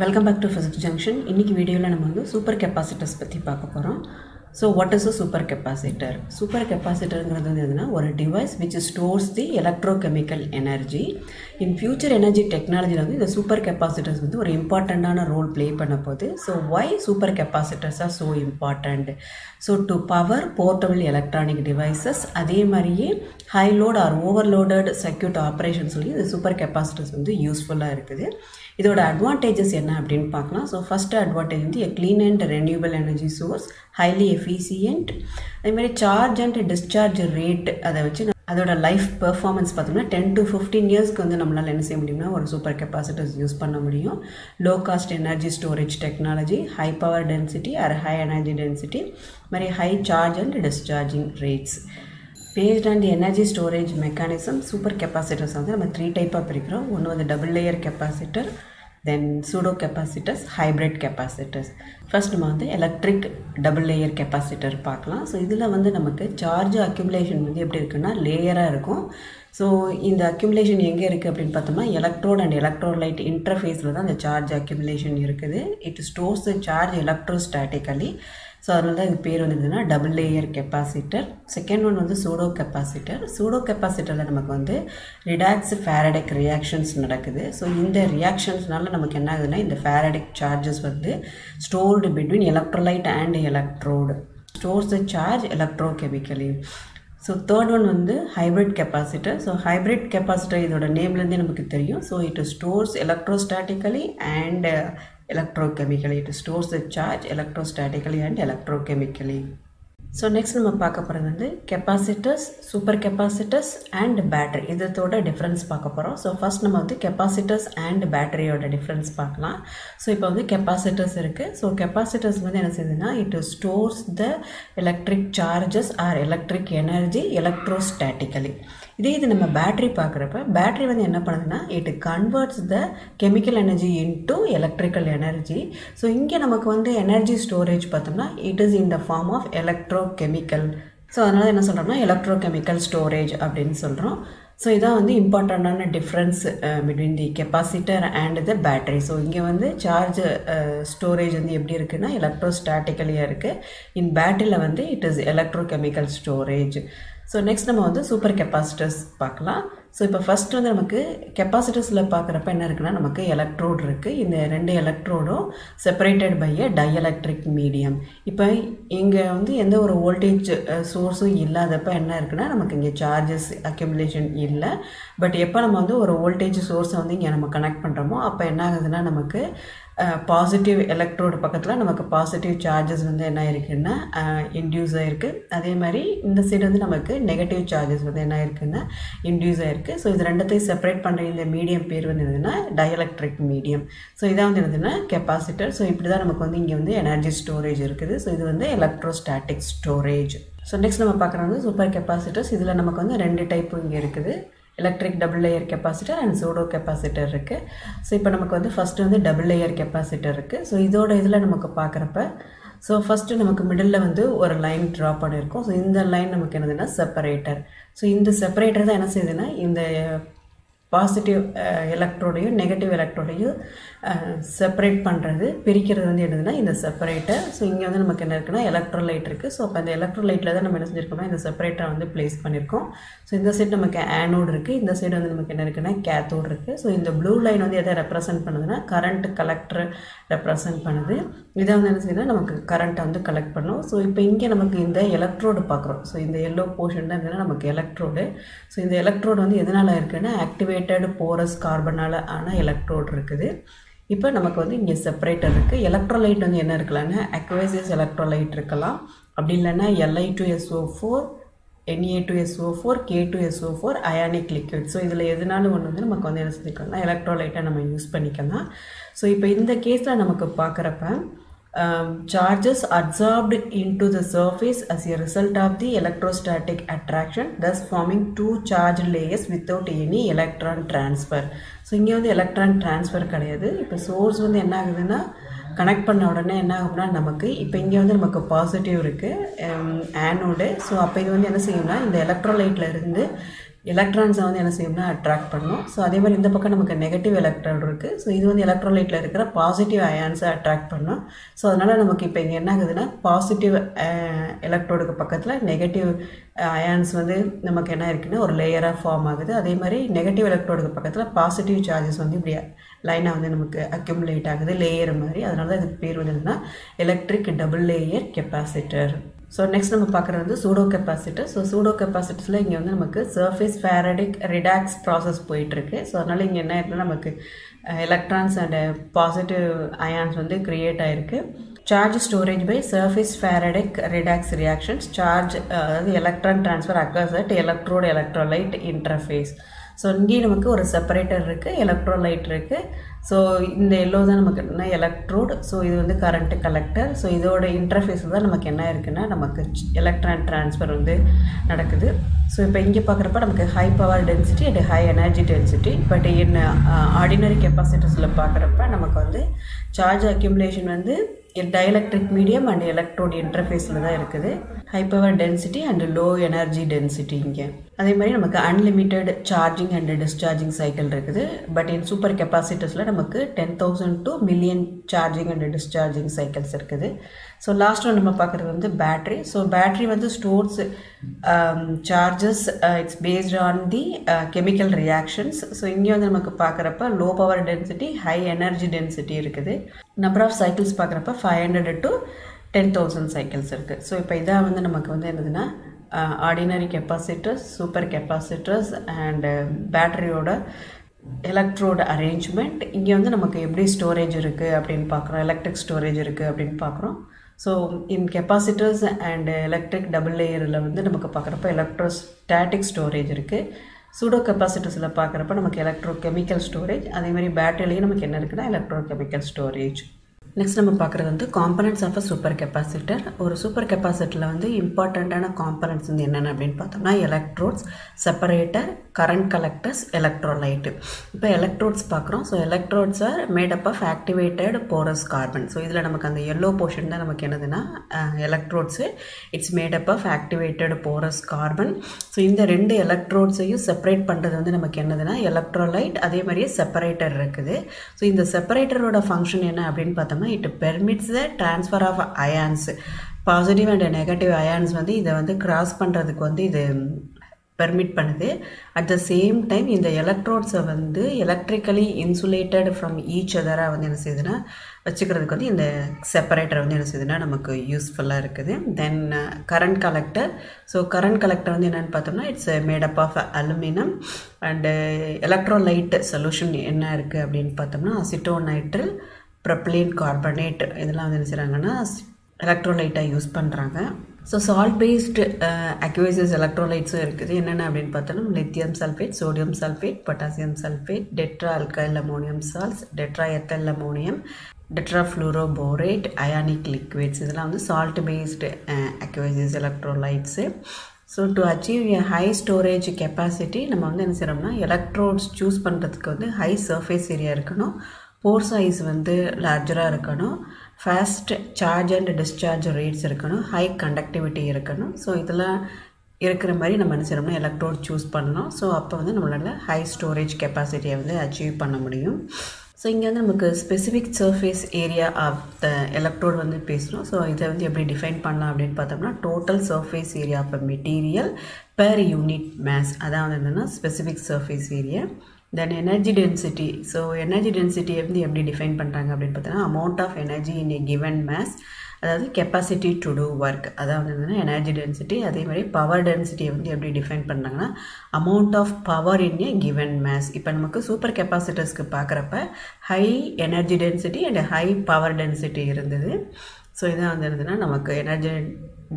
Welcome back to physics junction இன்றைக்கி வீடியோவில் நம்ம வந்து சூப்பர் கெப்பாசிட்டர்ஸ் பற்றி பார்க்க போகிறோம் so what is a super capacitor super கெப்பாசிட்டருங்கிறது வந்து எதுனா ஒரு device which stores the electro chemical energy in future energy டெக்னாலஜியில் வந்து இந்த சூப்பர் கெப்பாசிட்டர்ஸ் வந்து ஒரு இம்பார்ட்டண்ட்டான ரோல் ப்ளே பண்ண போகுது. So why super capacitors are so important so to power portable electronic devices அதே மாதிரியே high load or overloaded circuit operation சொல்லி இந்த சூப்பர் கெப்பாசிட்டர்ஸ் வந்து யூஸ்ஃபுல்லாக இருக்குது. இதோட அட்வான்டேஜஸ் என்ன அப்படின்னு பார்க்கலாம். ஸோ ஃபஸ்ட்டு அட்வான்டேஜ் வந்து a clean and renewable energy source highly efficient அதேமாதிரி சார்ஜ் அண்ட் டிஸ்சார்ஜ் ரேட் அதை வச்சு அதோட லைஃப் பெர்ஃபார்மன்ஸ் பார்த்தோம்னா டென் டு ஃபிஃப்டீன் இயர்ஸ்க்கு வந்து நம்மளால் என்ன செய்ய முடியும்னா ஒரு சூப்பர் கெப்பாசிட்டர்ஸ் யூஸ் பண்ண முடியும். Low cost energy storage technology high power density or high energy density மாதிரி high charge and discharging rates based and energy storage mechanism super capacitors வந்து நம்ம த்ரீ டைப்பாக பிரிக்கிறோம். ஒன்று வந்து double layer capacitor then pseudo capacitors hybrid capacitors first நம்ம வந்து electric double layer capacitor பார்க்கலாம். ஸோ இதில் வந்து நமக்கு சார்ஜ் அக்யூமுலேஷன் வந்து எப்படி இருக்குன்னா லேயராக இருக்கும். ஸோ இந்த அக்யூமுலேஷன் எங்கே இருக்குது அப்படின்னு பார்த்தோம்னா எலக்ட்ரோட் அண்ட் எலக்ட்ரோலைட் இன்டர்ஃபேஸில் தான் அந்த சார்ஜ் அக்யூமுலேஷன் இருக்குது. It stores the charge electrostatically so அதனால தான் இது பேர் வந்துதுன்னா double layer capacitor second one வந்து சூடோ கெப்பாசிட்டர் சூடோ கெப்பாசிட்டரில் நமக்கு வந்து ரிடாக்ஸ் ஃபேரடிக் ரியாக்ஷன்ஸ் நடக்குது. ஸோ இந்த ரியாக்ஷன்ஸ்னால நமக்கு என்ன ஆகுதுன்னா இந்த ஃபேரடிக் சார்ஜஸ் வந்து stored between electrolyte and electrode stores the charge electrochemically so third one வந்து hybrid capacitor so hybrid capacitor இதோட நேம்லேருந்தே நமக்கு தெரியும். So it stores electrostatically and electrochemically it stores the charge electrostatically and electrochemically. So next நம்ம பார்க்க போகிறது வந்து capacitors super capacitors and battery இதோட டிஃப்ரென்ஸ் பார்க்க போகிறோம் ஸோ ஃபஸ்ட் நம்ம வந்து கெப்பாசிட்டர்ஸ் அண்ட் பேட்டரியோட டிஃப்ரென்ஸ் பார்க்கலாம். ஸோ இப்போ வந்து கெப்பாசிட்டர்ஸ் இருக்குது ஸோ கெப்பாசிட்டர்ஸ் வந்து என்ன செய்யுதுன்னா it stores the electric charges or electric energy electrostatically இதே இது நம்ம பேட்ரி பார்க்குறப்ப பேட்ரி வந்து என்ன பண்ணுதுன்னா it converts the chemical energy into electrical energy so இங்கே நமக்கு வந்து எனர்ஜி ஸ்டோரேஜ் பார்த்தோம்னா it is in the form of electrochemical so அதனால் என்ன சொல்கிறோம்னா எலக்ட்ரோ கெமிக்கல் ஸ்டோரேஜ் அப்படின்னு சொல்கிறோம் ஸோ இதான் வந்து இம்பார்ட்டண்ட்டான difference between the capacitor and the battery so இங்கே வந்து சார்ஜ் ஸ்டோரேஜ் uh, வந்து எப்படி இருக்குன்னா எலக்ட்ரோஸ்டாட்டிக்கலியாக இருக்குது இன் பேட்டரியில் வந்து it is electrochemical storage so next நம்ம வந்து சூப்பர் கெப்பாசிட்டர்ஸ் பார்க்கலாம். ஸோ இப்போ ஃபஸ்ட் வந்து நமக்கு கெப்பாசிட்டர்ஸில் பார்க்குறப்ப என்ன இருக்குன்னா நமக்கு எலக்ட்ரோடு இருக்குது இந்த ரெண்டு எலக்ட்ரோடும் separated by a dielectric medium இப்போ இங்கே வந்து எந்த ஒரு வோல்டேஜ் சோர்ஸும் இல்லாதப்ப என்ன இருக்குன்னா நமக்கு இங்கே சார்ஜஸ் அக்யூமுலேஷன் இல்லை. பட் எப்போ நம்ம வந்து ஒரு வோல்டேஜ் சோர்ஸை வந்து இங்கே நம்ம கனெக்ட் பண்ணுறோமோ அப்போ என்ன ஆகுதுன்னா நமக்கு பாசிட்டிவ் எலக்ட்ரோடு பக்கத்தில் நமக்கு பாசிட்டிவ் சார்ஜஸ் வந்து என்ன இருக்குன்னா இன்டியூஸ் ஆகிருக்கு அதே மாதிரி இந்த சைடு வந்து நமக்கு நெகட்டிவ் சார்ஜஸ் வந்து என்ன இருக்குன்னா இன்டியூஸ் ஆகிருக்கு ஸோ இது ரெண்டத்தையும் செப்பரேட் பண்ணுற இந்த மீடியம் பேர் வந்து என்னதுன்னா டயலக்ட்ரிக் மீடியம் ஸோ இதான் வந்து என்னதுன்னா கெப்பாசிட்டர் ஸோ இப்படி தான் நமக்கு வந்து இங்கே வந்து எனர்ஜி ஸ்டோரேஜ் இருக்குது. ஸோ இது வந்து எலக்ட்ரோஸ்டாட்டிக் ஸ்டோரேஜ் ஸோ நெக்ஸ்ட் நம்ம பார்க்குறது வந்து சூப்பர் கெப்பாசிட்டர்ஸ் இதில் நமக்கு வந்து ரெண்டு டைப்பும் இங்கே இருக்குது. Electric double layer capacitor and pseudo capacitor இருக்குது ஸோ இப்போ நமக்கு வந்து ஃபஸ்ட்டு வந்து டபுள் லேயர் கெப்பாசிட்டர் இருக்குது ஸோ இதோட இதில் நமக்கு பார்க்குறப்ப ஸோ ஃபஸ்ட்டு நமக்கு மிடில் வந்து ஒரு லைன் ட்ரா பண்ணியிருக்கோம். ஸோ இந்த லைன் நமக்கு என்னதுன்னா செப்பரேட்டர் ஸோ இந்த செப்பரேட்டர் தான் என்ன செய்யுதுன்னா இந்த பாசிட்டிவ் எலக்ட்ரோடையும் நெகட்டிவ் எலக்ட்ரோடையும் செப்பரேட் பண்ணுறது பிரிக்கிறது வந்து என்னதுன்னா இந்த செப்பரேட்டர் ஸோ இங்கே வந்து நமக்கு என்ன இருக்குன்னா எலக்ட்ரோலைட் இருக்குது ஸோ அப்போ அந்த எலக்ட்ரோலைட்டில் தான் நம்ம என்ன செஞ்சுருக்கோம்னா இந்த செப்பரேட்டரை வந்து ப்ளேஸ் பண்ணியிருக்கோம் ஸோ இந்த சைடு நமக்கு ஆனோடு இருக்குது இந்த சைடு வந்து நமக்கு என்ன இருக்குன்னா கேத்தோடு இருக்குது ஸோ இந்த ப்ளூ லைன் வந்து எதை ரெப்ரசன்ட் பண்ணுதுன்னா கரண்ட் கலெக்டர் ரெப்ரசன்ட் பண்ணுது. இதை வந்து என்ன செய்யணும் நமக்கு கரண்ட்டை வந்து கலெக்ட் பண்ணும். ஸோ இப்போ இங்கே நமக்கு இந்த எலக்ட்ரோடு பார்க்குறோம். ஸோ இந்த எல்லோ போர்ஷன் தான் என்னன்னா நமக்கு எலக்ட்ரோடு ஸோ இந்த எலக்ட்ரோடு வந்து எதனால் இருக்குன்னா ஆக்டிவேட்டட் போரஸ் கார்பனால் ஆன எலக்ட்ரோடு இருக்குது. இப்போ நமக்கு வந்து இங்கே செப்பரேட்டர் இருக்குது எலக்ட்ரோலைட் வந்து என்ன இருக்கலாம்னா அக்வேசியஸ் எலக்ட்ரோலைட் இருக்கலாம். அப்படி இல்லைன்னா L I two S O four N A two S O four K two S O four ionic liquid so இதில் எதுனாலும் ஒன்று வந்து நமக்கு வந்து என்ன செஞ்சுக்கலாம்னா எலக்ட்ரோலைட்டை நம்ம யூஸ் பண்ணிக்கலாம். ஸோ இப்போ இந்த கேஸில் நமக்கு பார்க்குறப்ப um, charges absorbed into the surface as a result of the electrostatic attraction thus forming two charge layers without any electron transfer. So இங்கே வந்து எலக்ட்ரான் ட்ரான்ஸ்ஃபர் கிடையாது. இப்போ சோர்ஸ் வந்து என்ன ஆகுதுன்னா கனெக்ட் பண்ண உடனே என்ன ஆகும்னா நமக்கு இப்போ இங்கே வந்து நமக்கு பாசிட்டிவ் இருக்குது ஆனோடு ஸோ அப்போ இது வந்து என்ன செய்யும்னா இந்த எலக்ட்ரோலைட்டில் இருந்து எலக்ட்ரான்ஸை வந்து என்ன செய்யும்னா அட்ராக்ட் பண்ணும். ஸோ அதே மாதிரி இந்த பக்கம் நமக்கு நெகட்டிவ் எலக்ட்ரான் இருக்குது ஸோ இது வந்து எலக்ட்ரோலைட்டில் இருக்கிற பாசிட்டிவ் அயான்ஸை அட்ராக்ட் பண்ணும். ஸோ அதனால் நமக்கு இப்போ இங்கே என்ன ஆகுதுன்னா பாசிட்டிவ் எலக்ட்ரோடுக்கு பக்கத்தில் நெகட்டிவ் அயான்ஸ் வந்து நமக்கு என்ன இருக்குன்னா ஒரு லேயராக ஃபார்ம் ஆகுது. அதே மாதிரி நெகட்டிவ் எலக்ட்ரோடுக்கு பக்கத்தில் பாசிட்டிவ் சார்ஜஸ் வந்து இப்படி லைனாக வந்து நமக்கு அக்யூமுலேட் ஆகுது. லேயர் மாதிரி. அதனால தான் இதுக்கு பேர் வந்து என்னென்னா electric double layer capacitor so next நம்ம பார்க்குறது வந்து சூடோ கெப்பாசிட்டர் ஸோ சூடோ கெப்பாசிட்டர்ஸில் இங்கே வந்து நமக்கு சர்ஃபேஸ் ஃபேரடிக் ரிடாக்ஸ் ப்ராசஸ் போயிட்டுருக்கு. ஸோ அதனால் இங்கே என்ன இருக்குன்னா நமக்கு எலக்ட்ரான்ஸ் அண்ட் பாசிட்டிவ் அயான்ஸ் வந்து க்ரியேட் ஆகிருக்கு charge storage by surface faradic redox reactions charge அதாவது electron transfer occurs at electrode electrolyte interface so இங்கேயும் நமக்கு ஒரு செப்பரேட்டர் இருக்குது எலக்ட்ரோலைட் இருக்குது ஸோ இந்த எல்லோ தான் நமக்கு என்ன? எலக்ட்ரோடு ஸோ இது வந்து கரண்ட்டு கலெக்டர் ஸோ இதோட இன்டர்ஃபேஸ் தான் நமக்கு என்ன இருக்குன்னா நமக்கு எலக்ட்ரான் ட்ரான்ஸ்ஃபர் வந்து நடக்குது. ஸோ இப்போ இங்கே பார்க்குறப்ப நமக்கு high power density and high energy density but in ordinary கெப்பாசிட்டிஸில் பார்க்குறப்ப நமக்கு வந்து சார்ஜ் அக்யூமுலேஷன் வந்து டைஎலக்ட்ரிக் மீடியம் அண்ட் எலக்ட்ரோட் இன்டர்ஃபேஸில் தான் இருக்குது. High power density and low energy density இங்கே. அதே மாதிரி நமக்கு unlimited charging and discharging cycle இருக்குது. பட் இன் சூப்பர் கெப்பாசிட்டர்ஸில் நமக்கு ten thousand to million charging and discharging cycles இருக்குது. ஸோ லாஸ்ட் ஒன் நம்ம பார்க்குறது வந்து பேட்ரி ஸோ பேட்ரி வந்து stores charges it's based on the chemical reactions so இங்கே வந்து நமக்கு பார்க்குறப்ப low power density high energy density இருக்குது. நம்பர் ஆஃப் சைக்கிள்ஸ் பார்க்குறப்ப five hundred to ten thousand cycles இருக்குது ஸோ இப்போ இதாக வந்து நமக்கு வந்து என்னதுன்னா ordinary capacitors super capacitors and பேட்டரியோட எலக்ட்ரோட அரேஞ்ச்மெண்ட் இங்கே வந்து நமக்கு எப்படி ஸ்டோரேஜ் இருக்குது அப்படின்னு பார்க்குறோம். எலக்ட்ரிக் ஸ்டோரேஜ் இருக்குது அப்படின்னு பார்க்குறோம். So in capacitors and electric double லேயரில் வந்து நமக்கு பார்க்குறப்ப எலக்ட்ரோஸ்டாட்டிக் ஸ்டோரேஜ் இருக்குது சூடோ கெப்பாசிட்டர்ஸில் பார்க்குறப்ப நமக்கு எலக்ட்ரோ கெமிக்கல் ஸ்டோரேஜ் அதேமாதிரி பேட்டரிலையும் நமக்கு என்ன இருக்குன்னா எலக்ட்ரோ கெமிக்கல் ஸ்டோரேஜ் நெக்ஸ்ட் நம்ம பார்க்குறது வந்து components of a super capacitor ஒரு சூப்பர் கெப்பாசிட்டரில் வந்து இம்பார்ட்டண்ட்டான காம்பனன்ட்ஸ் வந்து என்னென்ன அப்படின்னு பார்த்தோம்னா electrodes separator current collectors electrolyte இப்போ எலக்ட்ரோட்ஸ் பார்க்குறோம். So electrodes are made up of activated porous carbon so இதில் நமக்கு அந்த எல்லோ போர்ஷன் தான் நமக்கு என்னதுன்னா electrodes it's made up of activated porous carbon so இந்த ரெண்டு எலக்ட்ரோட்ஸையும் செப்பரேட் பண்ணுறது வந்து நமக்கு என்னதுன்னா எலக்ட்ரோலைட் அதே மாதிரியே செப்பரேட்டர் இருக்குது. ஸோ இந்த செப்பரேட்டரோட ஃபங்க்ஷன் என்ன அப்படின்னு பார்த்தோம்னா it permits the transfer of ions positive and negative ions வந்து இதை வந்து கிராஸ் பண்ணுறதுக்கு வந்து இது பெர்மிட் பண்ணுது. அட் த சேம் டைம் இந்த எலக்ட்ரோட்ஸை வந்து எலக்ட்ரிக்கலி இன்சுலேட்டட் ஃப்ரம் ஈச் அதராக வந்து என்ன செய்யுதுன்னா வச்சுக்கிறதுக்கு வந்து இந்த செப்பரேட்டர் வந்து என்ன செய்யுதுன்னா நமக்கு யூஸ்ஃபுல்லாக இருக்குது. Then current collector so current collector வந்து என்னென்னு பார்த்தோம்னா it's made up of aluminium and electrolyte solution என்ன இருக்குது அப்படின்னு பார்த்தோம்னா அசிட்டோநைட்ரில் ப்ரப்ளின் கார்பனேட் இதெல்லாம் வந்து என்ன செய்கிறாங்கன்னா எலக்ட்ரோலைட்டாக யூஸ் பண்ணுறாங்க ஸோ சால்ட் பேஸ்டு அக்யூசியஸ் எலக்ட்ரோலைட்ஸும் இருக்குது. என்னென்ன அப்படின்னு பார்த்தோம்னா lithium sulphate sodium sulphate potassium sulphate tetra alkyl ammonium salts tetra ethyl ammonium tetra fluoroborate ionic liquids இதெல்லாம் வந்து salt based aqueous electrolytes so to achieve a high storage capacity நம்ம வந்து என்ன செய்கிறோம்னா எலக்ட்ரோட்ஸ் சூஸ் பண்ணுறதுக்கு வந்து ஹை சர்ஃபேஸ் ஏரியா இருக்கணும். போர் size வந்து லார்ஜராக இருக்கணும். Fast charge and discharge rates இருக்கணும். ஹை கண்டக்டிவிட்டி இருக்கணும். ஸோ இதெல்லாம் இருக்கிற மாதிரி நம்ம என்ன செய்யணும்னா எலக்ட்ரோட் சூஸ் பண்ணணும். ஸோ அப்போ வந்து நம்மளால் ஹை ஸ்டோரேஜ் கெப்பாசிட்டியை வந்து அச்சீவ் பண்ண முடியும். ஸோ இங்கே வந்து நமக்கு specific surface area of the electrode வந்து பேசணும். ஸோ இதை வந்து எப்படி டிஃபைன் பண்ணலாம் அப்படின்னு பார்த்தோம்னா total surface area of a material per unit mass அதான் வந்து என்னென்னா specific surface area then energy density so energy டென்சிட்டியை வந்து எப்படி டிஃபைன் பண்ணுறாங்க அப்படின்னு பார்த்தோன்னா amount of energy in a given mass அதாவது கெப்பாசிட்டி டு டூ ஒர்க் அதாவது என்னென்னா எனர்ஜி டென்சிட்டி அதே மாதிரி பவர் டென்சிட்டியை வந்து எப்படி டிஃபைன் பண்ணுறாங்கன்னா amount of power in a given mass இப்போ நமக்கு சூப்பர் கெப்பாசிட்டர்ஸ்க்கு பார்க்குறப்ப high energy density and high power density இருந்தது. ஸோ இதான் வந்து இருந்ததுன்னா நமக்கு எனர்ஜி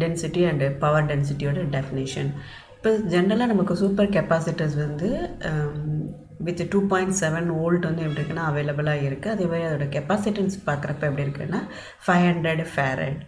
டென்சிட்டி அண்டு பவர் டென்சிட்டியோட டெஃபினேஷன் இப்போ ஜென்ரலாக நமக்கு சூப்பர் கெப்பாசிட்டர்ஸ் வந்து with two point seven volt வந்து எப்படி இருக்குன்னா அவைலபிளாக இருக்குது அதே மாதிரி அதோட கெப்பாசிட்டன்ஸ் பார்க்குறப்ப எப்படி இருக்குன்னா five hundred farad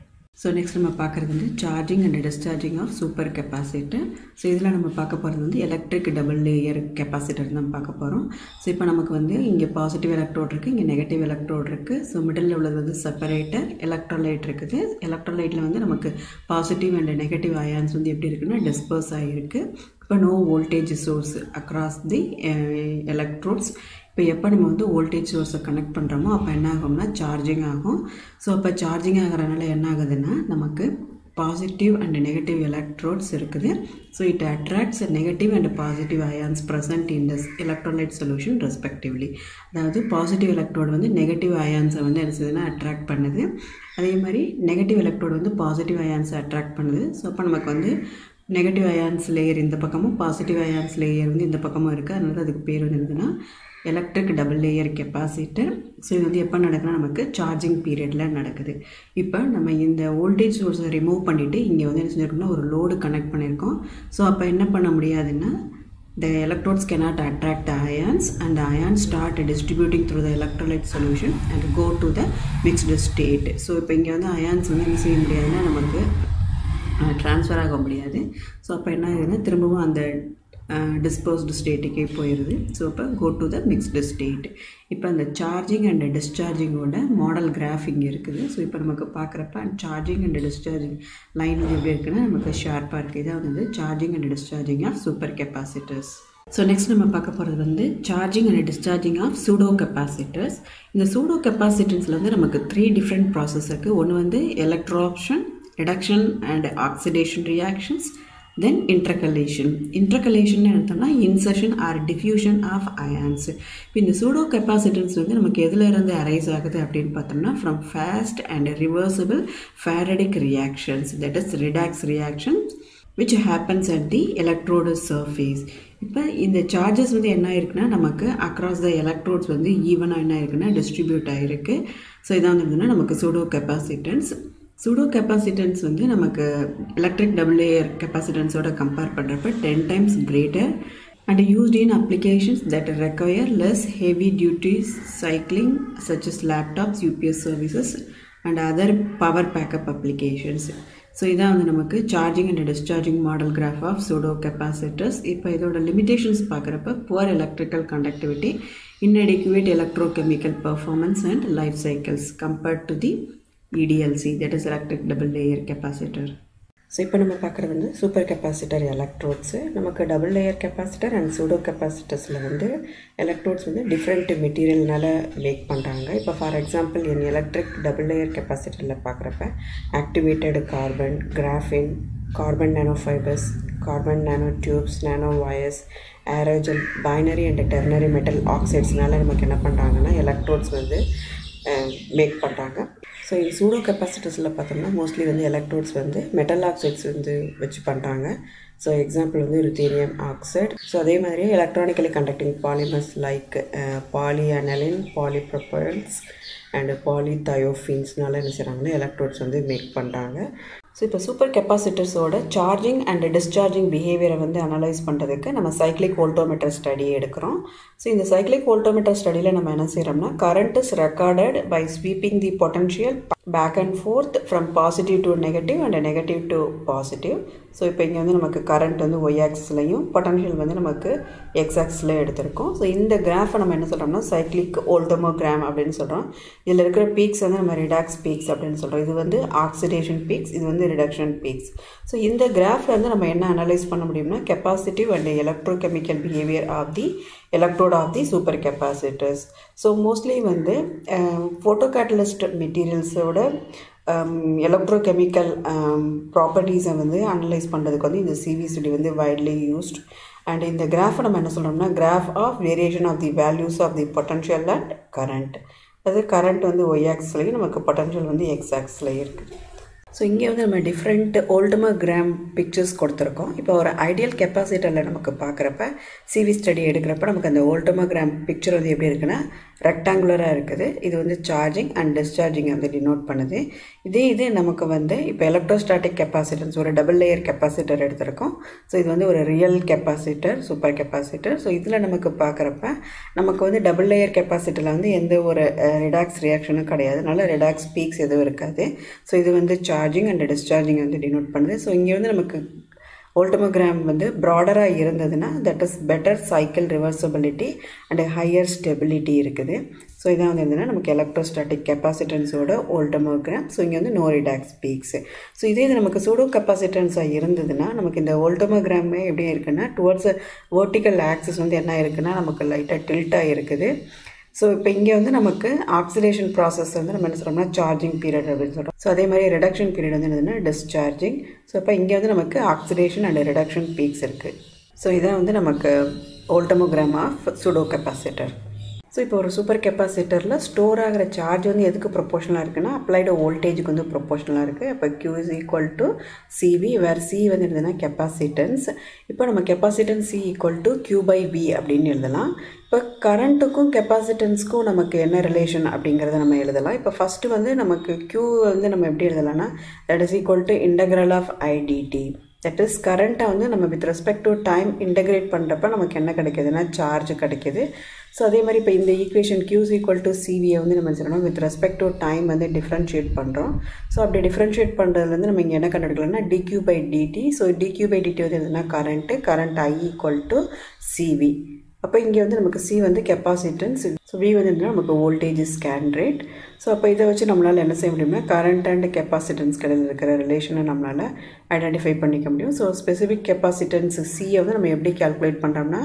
so next நம்ம பார்க்குறது வந்து charging and discharging of super capacitor so இதில் நம்ம பார்க்க போகிறது வந்து எலக்ட்ரிக் டபுள் லேயர் கெப்பாசிட்டர் தான் பார்க்க போகிறோம். ஸோ இப்போ நமக்கு வந்து இங்கே பாசிட்டிவ் எலக்ட்ரோட் இருக்குது இங்கே நெகட்டிவ் எலக்ட்ரோட் இருக்குது ஸோ மிடில் உள்ளது வந்து செப்பரேட்டர் எலக்ட்ரோலைட் இருக்குது. எலக்ட்ரோலைட்டில் வந்து நமக்கு பாசிட்டிவ் அண்ட் நெகட்டிவ் அயான்ஸ் வந்து எப்படி இருக்குன்னா டிஸ்பர்ஸ் ஆகிருக்கு இப்போ no voltage source across the electrodes இப்போ எப்போ நம்ம வந்து வோல்டேஜ் சோர்ஸை கனெக்ட் பண்ணுறோமோ அப்போ என்ன ஆகும்னா சார்ஜிங் ஆகும். ஸோ அப்போ சார்ஜிங் ஆகிறனால என்ன ஆகுதுன்னா நமக்கு பாசிட்டிவ் அண்ட் நெகட்டிவ் எலக்ட்ரோட்ஸ் இருக்குது. So it attracts negative and positive ions present in this electrolyte solution respectively அதாவது பாசிட்டிவ் எலக்ட்ரோடு வந்து நெகட்டிவ் அயான்ஸை வந்து என்ன செய்யுதுன்னா அட்ராக்ட் பண்ணுது. அதே மாதிரி நெகட்டிவ் எலக்ட்ரோடு வந்து பாசிட்டிவ் அயான்ஸை அட்ராக்ட் பண்ணுது. ஸோ அப்போ நமக்கு வந்து நெகட்டிவ் அயான்ஸ் லேயர் இந்த பக்கமும் பாசிட்டிவ் அயான்ஸ் லேயர் வந்து இந்த பக்கமும் இருக்குது அதனால அதுக்கு பேர் வந்து என்னதுன்னா electric double layer capacitor so இது வந்து எப்போ நடக்குதுன்னா நமக்கு சார்ஜிங் பீரியடில் நடக்குது. இப்போ நம்ம இந்த வோல்டேஜ் சோர்ஸை ரிமூவ் பண்ணிவிட்டு இங்கே வந்து என்ன செஞ்சுருக்கோம்னா ஒரு லோடு கனெக்ட் பண்ணியிருக்கோம் ஸோ அப்போ என்ன பண்ண முடியாதுன்னா the electrodes cannot attract the ions and the ions start distributing through the electrolyte solution and go to the mixed state. So இப்போ இங்கே வந்து அயான்ஸ் வந்து என்ன செய்ய முடியாதுன்னா நமக்கு ட்ரான்ஸ்ஃபர் ஆக முடியாது. ஸோ அப்போ என்ன ஆகுதுன்னா திரும்பவும் அந்த டிஸ்போஸ்டு ஸ்டேட்டுக்கே போயிடுது ஸோ இப்போ go to the mixed state இப்போ அந்த சார்ஜிங் அண்ட் டிஸ்சார்ஜிங்கோட மாடல் கிராஃப் இங்கே இருக்குது. ஸோ இப்போ நமக்கு பார்க்குறப்ப சார்ஜிங் அண்ட் டிஸ்சார்ஜிங் லைன் எப்படி இருக்குன்னா நமக்கு ஷார்ப்பாக இருக்குது இதான் வந்து charging and discharging of super capacitors so next நம்ம பார்க்க போகிறது வந்து charging and discharging of pseudo capacitors இந்த சூடோ கெப்பாசிட்டன்ஸில் வந்து நமக்கு த்ரீ டிஃப்ரெண்ட் ப்ராசஸ் இருக்குது ஒன்று வந்து electrosorption reduction and oxidation reactions then intercalation intercalation எடுத்தோம்னா insertion or diffusion of ions இப்போ இந்த சூடோ கெப்பாசிட்டன்ஸ் வந்து நமக்கு எதில் இருந்து அரைஸ் ஆகுது அப்படின்னு பார்த்தோம்னா from fast and reversible faradic reactions that is redox reaction which happens at the electrode surface இப்போ இந்த சார்ஜஸ் வந்து என்ன இருக்குன்னா நமக்கு அக்ராஸ் த எலக்ட்ரோட்ஸ் வந்து ஈவனாக என்ன இருக்குன்னா டிஸ்ட்ரிபியூட் ஆகிருக்கு ஸோ இதான் வந்து நமக்கு சூடோ கெப்பாசிட்டன்ஸ் சூடோ கெப்பாசிட்டன்ஸ் வந்து நமக்கு எலக்ட்ரிக் டபுள் லேயர் கெப்பாசிட்டன்ஸோட கம்பேர் பண்ணுறப்ப ten times greater and used in applications that require less heavy duties cycling such as laptops UPS services and other power backup applications so இதான் வந்து நமக்கு charging and discharging model graph of pseudo capacitors இப்போ இதோட limitations பார்க்குறப்ப poor electrical conductivity inadequate electrochemical performance and life cycles compared to the EDLC that is electric double layer capacitor. So இப்போ நம்ம பார்க்குறது வந்து சூப்பர் கெப்பாசிட்டர் எலக்ட்ரோட்ஸு நமக்கு double layer capacitor and pseudo கெப்பாசிட்டர்ஸில் வந்து electrodes வந்து டிஃப்ரெண்ட் மெட்டீரியல்னால make பண்ணுறாங்க இப்போ for example in electric double layer கெப்பாசிட்டரில் பார்க்குறப்ப activated carbon graphene carbon nanofibres carbon nanotubes nanowires aerogel binary and ternary metal ஆக்சைட்ஸ்னால நமக்கு என்ன பண்ணுறாங்கன்னா எலக்ட்ரோட்ஸ் வந்து மேக் பண்ணுறாங்க ஸோ இது சூடோ கெப்பாசிட்டர்ஸில் பார்த்தோம்னா மோஸ்ட்லி வந்து எலக்ட்ரோட்ஸ் வந்து மெட்டல் ஆக்சைட்ஸ் வந்து வச்சு பண்ணுறாங்க ஸோ எக்ஸாம்பிள் வந்து ருத்தேனியம் ஆக்சைடு ஸோ அதே மாதிரியே electronically conducting polymers like polyaniline polypyrroles and பாலிதயோஃபின்ஸ்னால என்ன செய்கிறாங்கன்னா எலக்ட்ரோட்ஸ் வந்து மேக் பண்ணுறாங்க ஸோ இப்போ சூப்பர் கெப்பாசிட்டர்ஸோட சார்ஜிங் அண்ட் டிஸ்சார்ஜிங் பிஹேவியரை வந்து அனலைஸ் பண்ணுறதுக்கு நம்ம சைக்ளிக் வோல்டோமீட்டர் ஸ்டடியை எடுக்கிறோம். ஸோ இந்த சைக்ளிக் வோல்டோமீட்டர் ஸ்டடியில் நம்ம என்ன செய்கிறோம்னா current is recorded by sweeping the potential back and forth from positive to negative and negative to positive so இப்போ இங்கே வந்து நமக்கு கரண்ட் வந்து ஒய் ஆக்சிஸ்லையும் பொட்டன்ஷியல் வந்து நமக்கு எக்ஸ் ஆக்சிஸில் எடுத்திருக்கோம். ஸோ இந்த கிராஃபை நம்ம என்ன சொல்கிறோம்னா சைக்ளிக் ஓல்டோமோகிராம் அப்படின்னு சொல்கிறோம் இதில் இருக்கிற பீக்ஸ் வந்து நம்ம ரிடாக்ஸ் பீக்ஸ் அப்படின்னு சொல்கிறோம் இது வந்து ஆக்சிடேஷன் பீக்ஸ் இது வந்து ரிடக்ஷன் பீக்ஸ் ஸோ இந்த கிராஃபில் வந்து நம்ம என்ன அனலைஸ் பண்ண முடியும்னா capacitive and electrochemical behaviour of the electrode of the super capacitors so mostly வந்து ஃபோட்டோ கேட்டலிஸ்ட் மெட்டீரியல்ஸோட எலக்ட்ரோகெமிக்கல் ப்ராப்பர்ட்டிஸை வந்து அனலைஸ் பண்ணுறதுக்கு வந்து இந்த சிவிசிடி வந்து வைட்லி யூஸ்ட் அண்ட் இந்த கிராஃபை நம்ம என்ன சொல்கிறோம்னா graph of variation of the values of the potential and current அது கரண்ட் வந்து ஒய் ஆக்ஸ்லேயும் நமக்கு பொட்டன்ஷியல் வந்து எக்ஸ் ஆக்ஸ்லையும் இருக்குது ஸோ இங்கே வந்து நம்ம டிஃப்ரெண்ட் ஓல்டுமா கிராம் பிக்சர்ஸ் கொடுத்துருக்கோம். இப்போ ஒரு ஐடியல் கெப்பாசிட்டரில் நமக்கு பார்க்குறப்ப சிவி ஸ்டடி எடுக்கிறப்ப நமக்கு அந்த ஓல்டுமா கிராம் பிக்சர் வந்து எப்படி இருக்குன்னா ரெக்டாங்குலராக இருக்குது. இது வந்து சார்ஜிங் அண்ட் டிஸ்சார்ஜிங் வந்து டினோட் பண்ணுது. இதே இது நமக்கு வந்து இப்போ எலக்ட்ரோஸ்டாட்டிக் கெப்பாசிட்டன்ஸ் ஒரு டபுள் லேயர் கெப்பாசிட்டர் எடுத்திருக்கோம். ஸோ இது வந்து ஒரு real capacitor super capacitor so இதில் நமக்கு பார்க்குறப்ப நமக்கு வந்து டபுள் லேயர் கெப்பாசிட்டரில் வந்து எந்த ஒரு ரிடாக்ஸ் ரியாக்ஷனும் கிடையாது. அதனால் ரிடாக்ஸ் பீக்ஸ் எதுவும் இருக்காது. ஸோ இது வந்து சார்ஜிங் அண்ட் டிஸ்சார்ஜிங் வந்து டினோட் பண்ணுது. ஸோ இங்கே வந்து நமக்கு ஓல்டமோகிராம் வந்து ப்ராடராக இருந்ததுன்னா that is better cycle reversibility and higher stability இருக்குது. ஸோ இதான் வந்து என்னன்னா நமக்கு எலக்ட்ரோஸ்டாட்டிக் கெப்பாசிட்டன்ஸோட ஓல்டமோகிராம் ஸோ இங்கே வந்து நோரிடாக்ஸ் பீக்ஸ் ஸோ இதே இது நமக்கு சூடோ கெப்பாசிட்டன்ஸாக இருந்ததுன்னா நமக்கு இந்த ஓல்டமோகிராமே எப்படி இருக்குன்னா டுவர்ட்ஸ் வேர்ட்டிக்கல் ஆக்சஸ் வந்து என்ன இருக்குன்னா நமக்கு லைட்டாக டில்ட்டாக இருக்குது. ஸோ இப்போ இங்கே வந்து நமக்கு ஆக்சிடேஷன் ப்ராசஸ் வந்து நம்ம என்ன சொல்கிறோம்னா சார்ஜிங் பீரியட் அப்படின்னு சொல்கிறோம் ஸோ அதே மாதிரி ரிடக்ஷன் பீரியட் வந்து என்னதுன்னா டிஸ்சார்ஜிங் ஸோ இப்போ இங்கே வந்து நமக்கு ஆக்சிடேஷன் அண்ட் ரிடக்ஷன் பீக்ஸ் இருக்குது ஸோ இதான் வந்து நமக்கு voltammogram of pseudo capacitor so இப்போ ஒரு சூப்பர் கெப்பாசிட்டரில் ஸ்டோர் ஆகிற சார்ஜ் வந்து எதுக்கு ப்ரொப்போஷனலாக இருக்குன்னா அப்ளைடு வோல்டேஜுக்கு வந்து ப்ரொப்போஷனலாக இருக்குது இப்போ Q is equal to CV where C வந்து எழுதுனா கெப்பாசிட்டன்ஸ் இப்போ நம்ம capacitance C equal to Q by V அப்படின்னு எழுதலாம். இப்போ கரண்ட்டுக்கும் கெப்பாசிட்டன்ஸ்க்கும் நமக்கு என்ன ரிலேஷன் அப்படிங்கிறத நம்ம எழுதலாம். இப்போ ஃபஸ்ட்டு வந்து நமக்கு கியூ வந்து நம்ம எப்படி எழுதலாம்னா that is equal to integral of I dt that is கரண்ட்டை வந்து நம்ம with respect to time integrate பண்ணுறப்ப நமக்கு என்ன கிடைக்குதுன்னா சார்ஜ் கிடைக்குது? ஸோ அதே மாதிரி இப்போ இந்த ஈக்குவேஷன் கியூஸ் ஈக்குவல் டு சிவியை வந்து நம்ம சொல்லணும் வித் ரெஸ்பெக்ட் டு டைம் வந்து டிஃப்ரென்ஷியேட் பண்ணுறோம் ஸோ அப்படி டிஃப்ரென்ஷியேட் பண்ணுறதுலேருந்து நம்ம இங்கே என்ன கண்டுபிடிக்கலாம்னா dQ by dt so dQ by dt வந்து எதுனா current current I equal to CV அப்போ இங்கே வந்து நமக்கு சி வந்து கெப்பாசிட்டன்ஸ் ஸோ வி வந்து என்னன்னா நமக்கு வோல்டேஜ் ஸ்கேன் ரேட் ஸோ அப்போ இதை வச்சு நம்மளால் என்ன செய்ய முடியும்னா கரண்ட் அண்ட் கெப்பாசிட்டன்ஸ் கிடையாது இருக்கிற ரிலேஷனை நம்மளால் ஐடென்டிஃபை பண்ணிக்க முடியும். ஸோ ஸ்பெசிஃபிக் கெப்பாசிட்டன்ஸ் சியை வந்து நம்ம எப்படி கால்குலேட் பண்ணுறோம்னா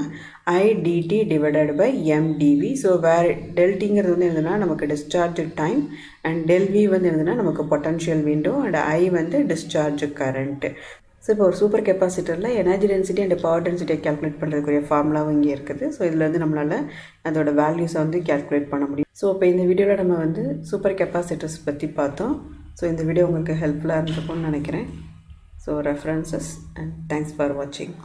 I dt divided by M D V so வேறு டெல்டிங்கிறது வந்து என்னதுன்னா நமக்கு டிஸ்சார்ஜ் டைம் அண்ட் டெல்வி வந்து என்னதுன்னா நமக்கு பொட்டன்ஷியல் விண்டோ அண்ட் ஐ வந்து டிஸ்சார்ஜ் கரண்ட்டு ஸோ இப்போ ஒரு சூப்பர் கெப்பாசிட்டரில் எனர்ஜி டென்சிட்டி அண்ட் பவர் டென்சிட்டியை கேல்குலேட் பண்ணுறதுக்குரிய ஃபார்முலாவும் இங்கே இருக்குது. ஸோ இதில் வந்து நம்மளால் அதோட வேல்யூஸை வந்து கேல்குலேட் பண்ண முடியும். ஸோ இப்போ இந்த வீடியோவில் நம்ம வந்து சூப்பர் கெப்பாசிட்டர்ஸ் பற்றி பார்த்தோம். ஸோ இந்த வீடியோ உங்களுக்கு ஹெல்ப்ஃபுல்லாக இருந்திருக்கும்னு நினைக்கிறேன். So references and thanks for வாட்சிங்